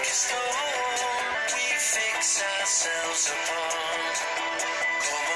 It's the hole we fix ourselves upon.